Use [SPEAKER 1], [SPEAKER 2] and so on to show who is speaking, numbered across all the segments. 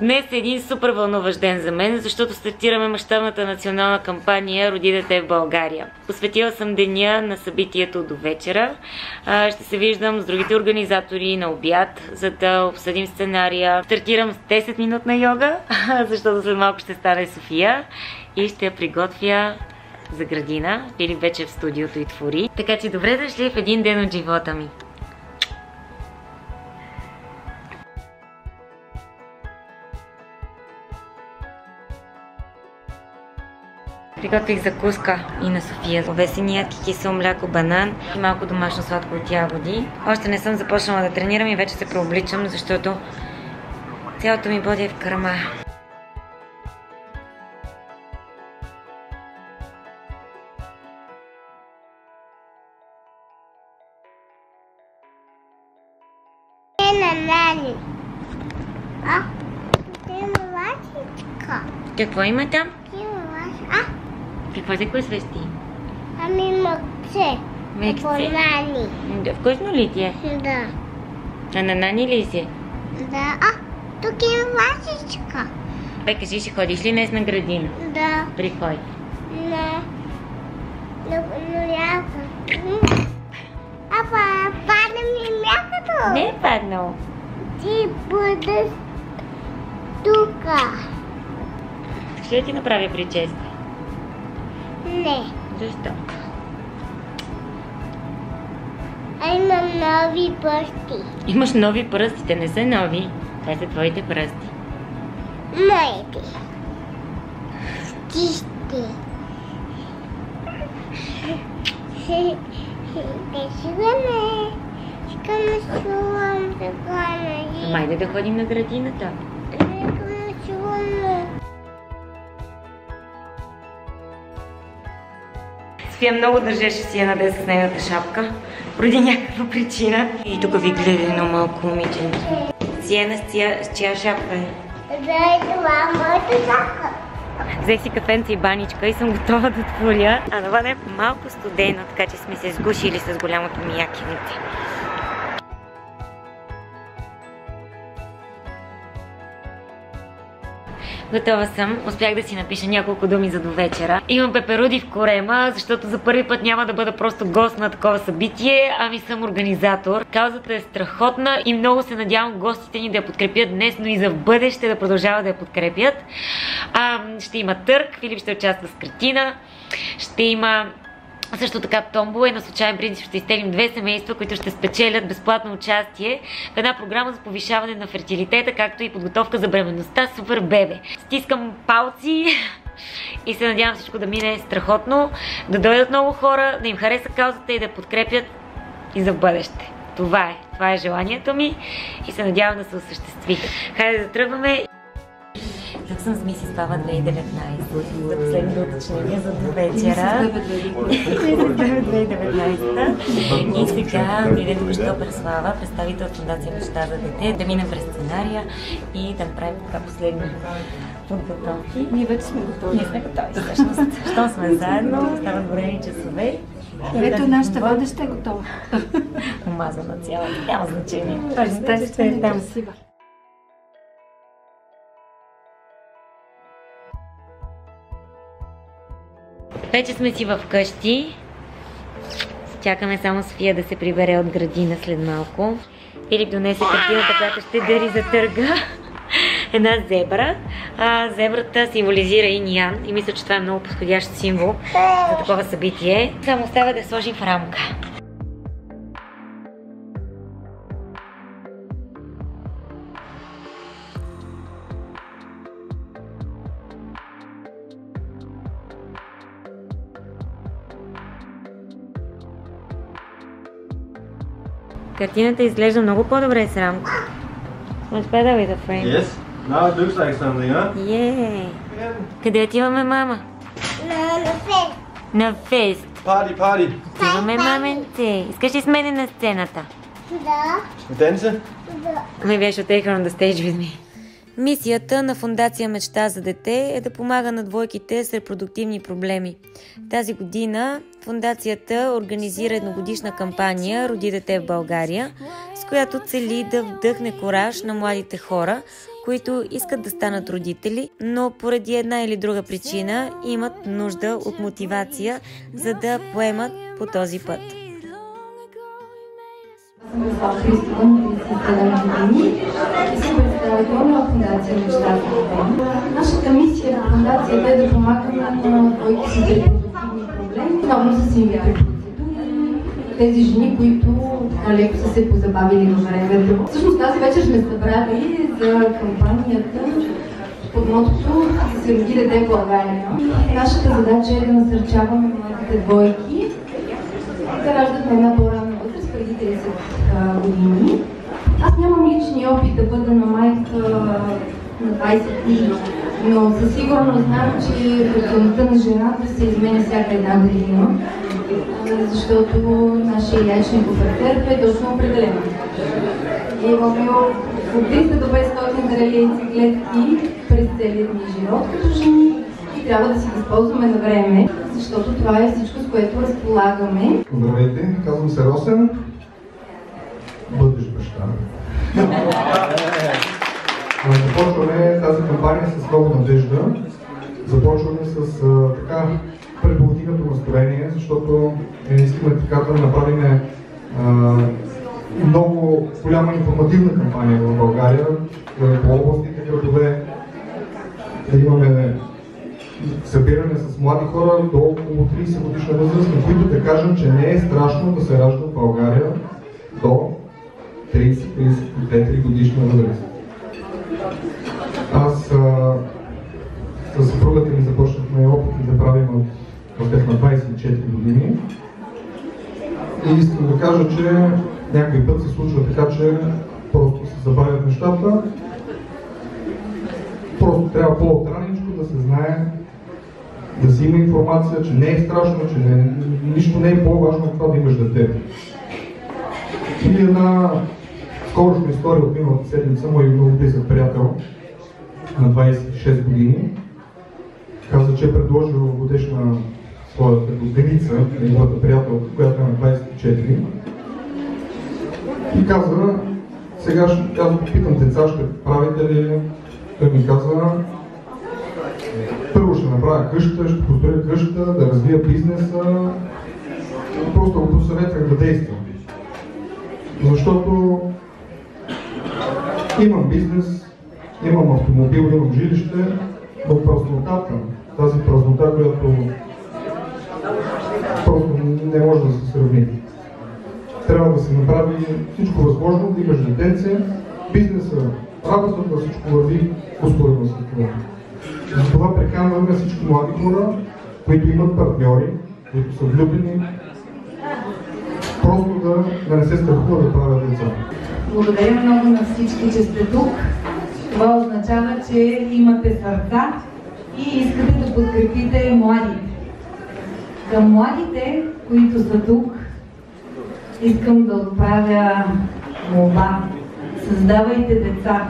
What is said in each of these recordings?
[SPEAKER 1] Днес е един супер вълнуващ ден за мен, защото стартираме мащабната национална кампания Роди дете в България. Посветила съм деня на събитието до вечера. Ще се виждам с другите организатори на обяд, за да обсъдим сценария. Стартирам с 10 минутна йога, защото след малко ще стане София и ще я приготвя за градина или вече в студиото и твори. Така че добре дошли в един ден от живота ми. Приготвих закуска и на София. Овесени ядки, кисело мляко, банан и малко домашно сладко от ягоди. Още не съм започнала да тренирам и вече се преобличам, защото цялото ми боди е в кърма.
[SPEAKER 2] нани. А, има лачичка.
[SPEAKER 1] Какво има там?
[SPEAKER 2] Има лач... А,
[SPEAKER 1] Какво за кой свести?
[SPEAKER 2] ами мъкче. По нани.
[SPEAKER 1] Да, вкусно ли ти е?
[SPEAKER 2] Да.
[SPEAKER 1] А на нани ли си?
[SPEAKER 2] Да. А, тук има лачичка.
[SPEAKER 1] Бе, кажи, ще ходиш ли днес на градина?
[SPEAKER 2] Да.
[SPEAKER 1] При кой?
[SPEAKER 2] На... На, на мляко. Апа, падна ми млякото.
[SPEAKER 1] Не е паднал.
[SPEAKER 2] Ти бъдеш тука.
[SPEAKER 1] Ще ти направя прическа?
[SPEAKER 2] Не.
[SPEAKER 1] Защо?
[SPEAKER 2] А имам нови пръсти.
[SPEAKER 1] Имаш нови пръсти, те не са нови. Това са твоите пръсти.
[SPEAKER 2] Моите. Чисти. Те шиваме. Искам да така нали?
[SPEAKER 1] Майде да ходим на градината. София много държеше си я наде с нейната шапка, поради някаква причина. И тук ви гледа едно малко момиченце. Сиена с, чия, с чия шапка е?
[SPEAKER 2] Да, това моята шапка.
[SPEAKER 1] Взех си кафенце и баничка и съм готова да отворя. А навън е малко студено, така че сме се сгушили с голямото ми якените. Готова съм. Успях да си напиша няколко думи за до вечера. Имам пеперуди в корема, защото за първи път няма да бъда просто гост на такова събитие, ами съм организатор. Каузата е страхотна и много се надявам гостите ни да я подкрепят днес, но и за бъдеще да продължават да я подкрепят. А, ще има търг, Филип ще участва с картина, ще има също така Томбо е на случайен принцип ще изтеглим две семейства, които ще спечелят безплатно участие в една програма за повишаване на фертилитета, както и подготовка за бременността Супер Бебе. Стискам палци и се надявам всичко да мине страхотно, да дойдат много хора, да им хареса каузата и да подкрепят и за бъдеще. Това е. Това е желанието ми и се надявам да се осъществи. Хайде да тръгваме. Тук съм с Мисис Пава 2019 за последните уточнения за до вечера. 2019 И сега дойде тук що Преслава, представител Фундация Мечта за дете, да минем през сценария и да направим така последни подготовки.
[SPEAKER 3] Ние вече сме готови.
[SPEAKER 1] Ние сме готови всъщност. Що сме заедно, стават големи часове.
[SPEAKER 3] Ето нашата водеща е готова.
[SPEAKER 1] Омазана цялата, няма значение.
[SPEAKER 3] Естествено,
[SPEAKER 1] е там. Вече сме си в къщи. Чакаме само София да се прибере от градина след малко. Филип донесе картината, която ще дари за търга. Една зебра. А, зебрата символизира Ин Ян и мисля, че това е много подходящ символ за такова събитие. Само остава да сложим в рамка. Картината изглежда много по-добре с рамка. Much better with a frame.
[SPEAKER 4] Yes. Now it looks like something, huh?
[SPEAKER 1] Yeah. Къде отиваме, мама?
[SPEAKER 2] На, на фен.
[SPEAKER 1] На фест.
[SPEAKER 4] Party, party.
[SPEAKER 1] Отиваме, маменце. Искаш ли с мене на сцената?
[SPEAKER 2] Да.
[SPEAKER 4] Vi danse?
[SPEAKER 2] Да.
[SPEAKER 1] Maybe I should take her on the stage with me. Мисията на Фундация Мечта за дете е да помага на двойките с репродуктивни проблеми. Тази година Фундацията организира едногодишна кампания Роди дете в България, с която цели да вдъхне кораж на младите хора,
[SPEAKER 5] които искат да станат родители, но поради една или друга причина имат нужда от мотивация, за да поемат по този път.
[SPEAKER 3] Мирослав Христова на 37 години и съм представител на Фундация Мечтата Нашата мисия в фундацията е да помагаме на двойки с репродуктивни проблеми, основно с инвитро тези жени, които така леко са се позабавили във времето. Всъщност тази вечер сме събрали за кампанията под мотото да се роди дете в България. Нашата задача е да насърчаваме младите двойки да раждат на една по-ранна години. Аз нямам личния опит да бъда на майка на 20 години, но със сигурност знам, че ферtilността на жената се изменя всяка една година, защото нашия яйчен пубертет е точно определен. Имаме от 300 до 500 зрели яйцеклетки през целият ни живот като жени и трябва да си използваме на време, защото това е всичко, с което разполагаме.
[SPEAKER 6] Здравейте, казвам се Росен. Но Започваме тази кампания с много надежда. Започваме с а, така предполагителното настроение, защото е наистина така да направим а, много голяма информативна кампания в България, да по областите градове, да имаме събиране с млади хора до около 30 годишна възраст, на които да кажем, че не е страшно да се ражда в България до 30-32 годишна възраст. Аз а, с съпругата ми започнахме опити да правим от, от на 24 години. И искам да кажа, че някой път се случва така, че просто се забавят нещата. Просто трябва по-отраничко да се знае да си има информация, че не е страшно, че не, нищо не е по-важно от това да имаш дете. И една скорошна история от миналата седмица, мой много близък приятел на 26 години, каза, че е предложил годишна своята годеница, неговата приятелка, която е на 24. И каза, сега ще, аз попитам деца, ще правите ли? Той ми каза, първо ще направя къща, ще построя къща, да развия бизнеса. Просто го посъветвах да действам. Защото имам бизнес, имам автомобил, имам жилище, но празнотата, тази празнота, която просто не може да се сравни. Трябва да се направи всичко възможно, да имаш детенце, бизнеса, работата, всичко върви успоредно с това. Затова приканваме всички млади хора, които имат партньори, които са влюбени, просто да, да не се страхуват да правят деца.
[SPEAKER 3] Благодаря много на всички, че сте тук. Това означава, че имате сърца и искате да подкрепите младите. Към младите, които са тук, искам да отправя молба. Създавайте деца.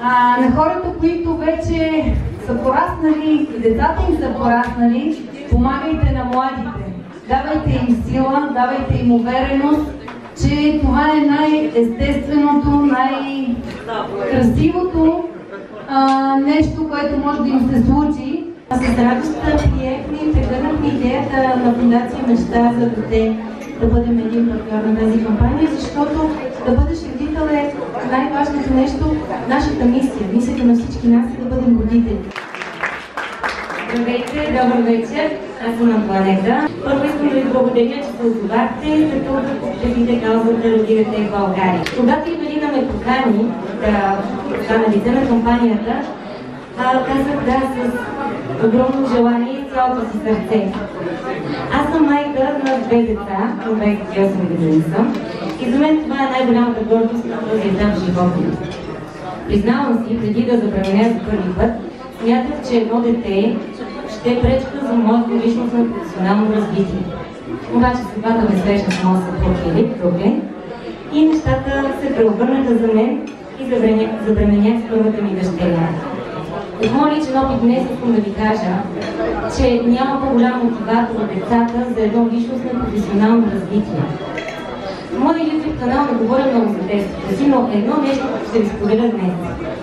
[SPEAKER 3] А, на хората, които вече са пораснали и децата им са пораснали, помагайте на младите. Давайте им сила, давайте им увереност, че това е най-естественото, най-красивото нещо, което може да им се случи.
[SPEAKER 7] С радост приехме и прегърнахме идеята на Фундация Мечта за дете да бъдем един партньор на тази кампания, защото да бъдеш родител е най-важното нещо, нашата мисия, мисията на всички нас е да бъдем родители.
[SPEAKER 5] Здравейте, добър вечер. Аз съм Антуанета. Първо искам да ви благодаря, че се отзовахте, като да подкрепите каузата Родилете в България. Когато Ивелина ме покани да стана лице на кампанията, казах да с огромно желание и цялото си сърце. Аз съм майка на две деца, на 28 години съм, и за мен това е най-голямата гордост на този етап в живота ми. Признавам си, преди да забременя за първи път, смятах, че едно дете е пречка за моето личностно и професионално развитие. Обаче съдбата ме срещна с моят съпруг Филип Бруклин и нещата се преобърнаха за мен и забременях с първата ми дъщеря. От моят личен опит днес искам да ви кажа, че няма по-голям мотиватор от децата за едно личностно и професионално развитие. В моя YouTube канал не говоря много за детството си, но едно нещо ще ви споделя днес.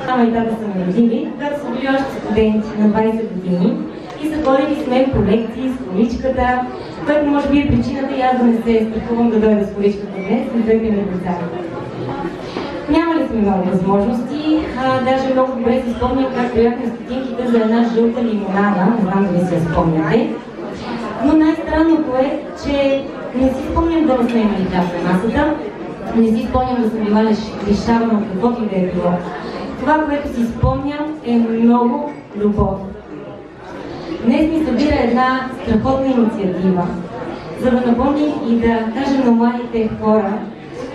[SPEAKER 5] мама и тата са ме родили, когато са били още студенти на 20 години и са ходили с мен по лекции, с количката, което може би е причината и аз да не се страхувам да дойда с количката днес и двете ми деца. Нямали сме много възможности, а, даже много добре си спомням как бяхме стотинките за една жълта лимонада, не знам дали се я спомняте. Но най-странното е, че не си спомням да не сме имали на масата, не си спомням да съм била лишавана от каквото и да е било. Това, което си спомням е много любов. Днес ми събира една страхотна инициатива, за да напомним и да кажем на младите хора,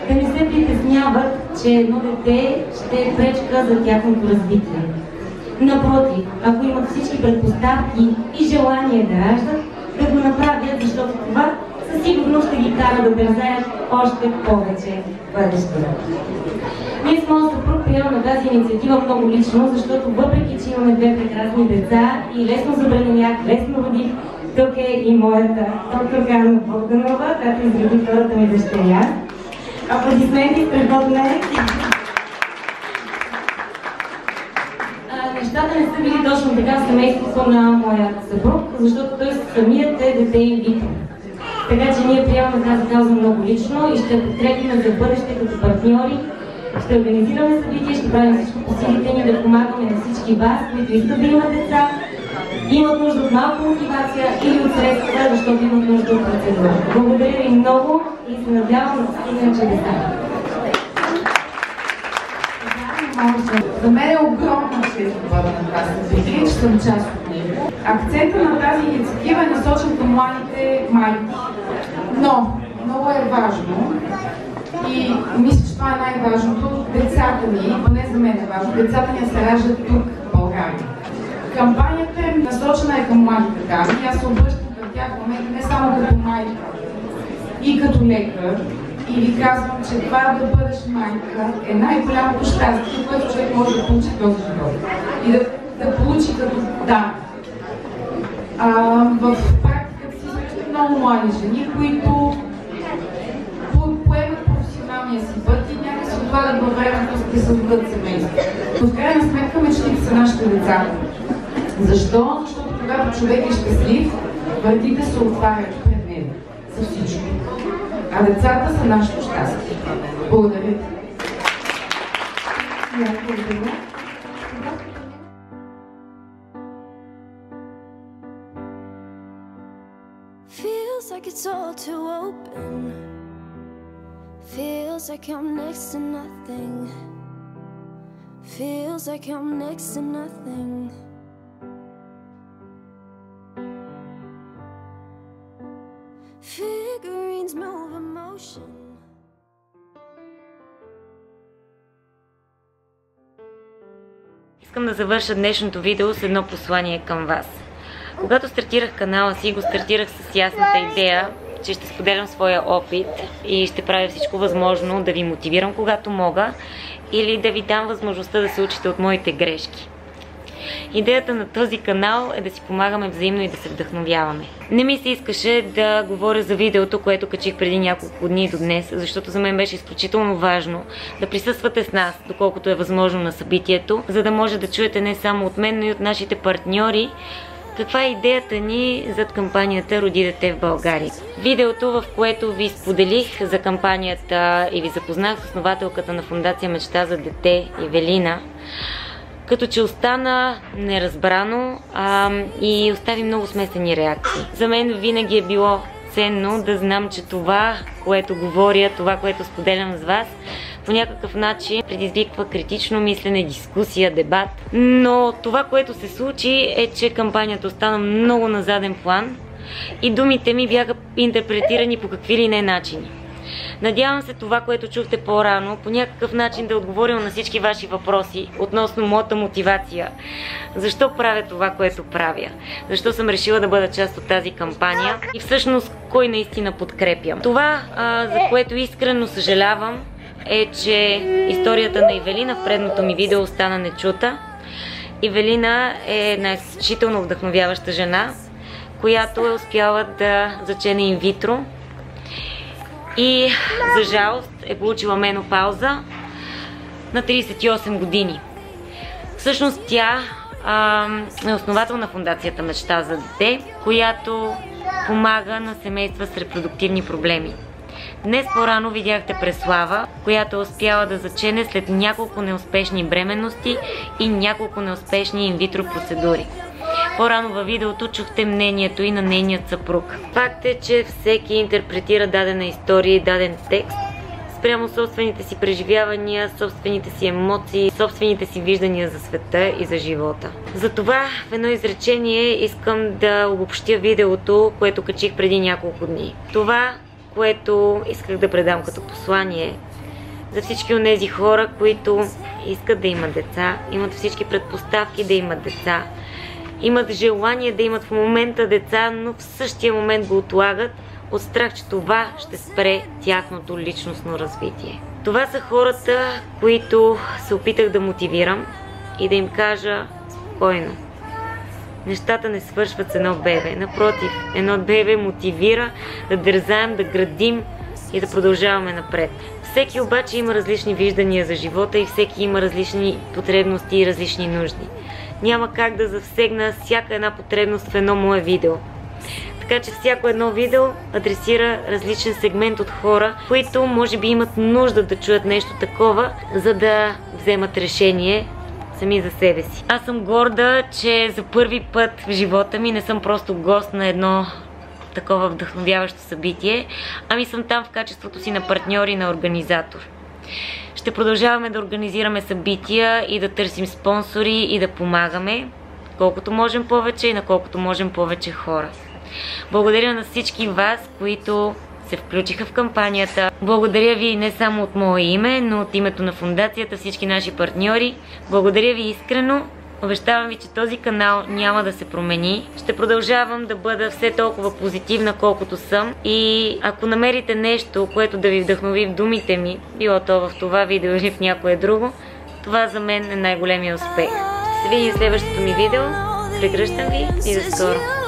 [SPEAKER 5] да не се притесняват, че едно дете ще е пречка за тяхното развитие. Напротив, ако имат всички предпоставки и желание да раждат, да го направят, защото това със сигурност ще ги кара да дързаят още повече бъдеще. Ние с моят съпруг приемаме тази инициатива много лично, защото въпреки, че имаме две прекрасни деца и лесно забременях, лесно родих, тук е и моята доктор Ганна Богданова, която изгради втората ми дъщеря. Аплодисменти пред мен. Нещата не са били точно така в семейството на моя съпруг, защото той самият е дете и витър. Така че ние приемаме тази кауза много лично и ще подкрепим за бъдеще като партньори. Ще организираме събития, ще правим всичко по силите ни да помагаме на всички вас, които искат да имат деца, имат нужда от малко мотивация или от средства, защото имат нужда от процедура. Благодаря ви много и се надявам да стигнем чудеса.
[SPEAKER 8] За мен е огромна чест да бъда на тази събитие, че съм част от него. Акцента на тази инициатива е насочен към младите майки. Но много е важно и мисля, това е най-важното. Децата ни, поне за мен е важно, децата ни се раждат тук, в България. Кампанията е насочена е към младите дами. Аз се обръщам към тях в момента не само като майка и като лекар, и ви казвам, че това да бъдеш майка е най-голямото щастие, което човек може да получи този живот. И да, да получи като да. А, в практиката си срещам много млади жени, които поемат професионалния си път и някакси отварят във времето да се създадат семейство. В крайна сметка мечтите са нашите деца. Защо? Защото когато човек е щастлив, вратите се отварят пред него за всичко. А децата са нашето щастие. Благодаря ви.
[SPEAKER 9] Feels like it's all too open. Feels like I'm next to nothing. Feels like I'm next to nothing. Figurines move emotion.
[SPEAKER 1] Искам да завърша днешното видео с едно послание към вас. Когато стартирах канала си, го стартирах с ясната идея, че ще споделям своя опит и ще правя всичко възможно да ви мотивирам когато мога или да ви дам възможността да се учите от моите грешки. Идеята на този канал е да си помагаме взаимно и да се вдъхновяваме. Не ми се искаше да говоря за видеото, което качих преди няколко дни до днес, защото за мен беше изключително важно да присъствате с нас, доколкото е възможно на събитието, за да може да чуете не само от мен, но и от нашите партньори, каква е идеята ни зад кампанията Роди дете в България. Видеото, в което ви споделих за кампанията и ви запознах с основателката на Фундация Мечта за дете Евелина, като че остана неразбрано а, и остави много смесени реакции. За мен винаги е било ценно да знам, че това, което говоря, това, което споделям с вас, по някакъв начин предизвиква критично мислене, дискусия, дебат. Но това, което се случи е, че кампанията остана много на заден план и думите ми бяха интерпретирани по какви ли не начини. Надявам се това, което чухте по-рано, по някакъв начин да е отговорим на всички ваши въпроси относно моята мотивация. Защо правя това, което правя? Защо съм решила да бъда част от тази кампания? И всъщност, кой наистина подкрепям? Това, а, за което искрено съжалявам, е, че историята на Ивелина в предното ми видео остана нечута. Ивелина е една изключително вдъхновяваща жена, която е успяла да зачене инвитро и за жалост е получила менопауза на 38 години. Всъщност тя е основател на фундацията Мечта за дете, която помага на семейства с репродуктивни проблеми. Днес по-рано видяхте Преслава, която е успяла да зачене след няколко неуспешни бременности и няколко неуспешни инвитро процедури. По-рано във видеото чухте мнението и на нейният съпруг. Факт е, че всеки интерпретира дадена история и даден текст спрямо собствените си преживявания, собствените си емоции, собствените си виждания за света и за живота. Затова в едно изречение искам да обобщя видеото, което качих преди няколко дни. Това, което исках да предам като послание за всички от тези хора, които искат да имат деца, имат всички предпоставки да имат деца, имат желание да имат в момента деца, но в същия момент го отлагат от страх, че това ще спре тяхното личностно развитие. Това са хората, които се опитах да мотивирам и да им кажа спокойно. Нещата не свършват с едно бебе. Напротив, едно бебе мотивира да дързаем, да градим и да продължаваме напред. Всеки обаче има различни виждания за живота и всеки има различни потребности и различни нужди. Няма как да засегна всяка една потребност в едно мое видео. Така че всяко едно видео адресира различен сегмент от хора, които може би имат нужда да чуят нещо такова, за да вземат решение сами за себе си. Аз съм горда, че за първи път в живота ми не съм просто гост на едно такова вдъхновяващо събитие, ами съм там в качеството си на партньор и на организатор. Ще продължаваме да организираме събития и да търсим спонсори и да помагаме, колкото можем повече и на колкото можем повече хора. Благодаря на всички вас, които се включиха в кампанията. Благодаря ви не само от мое име, но от името на фундацията, всички наши партньори. Благодаря ви искрено. Обещавам ви, че този канал няма да се промени. Ще продължавам да бъда все толкова позитивна, колкото съм. И ако намерите нещо, което да ви вдъхнови в думите ми, било то в това видео или в някое друго, това за мен е най-големия успех. Ще се видим в следващото ми видео. Прегръщам ви и до скоро!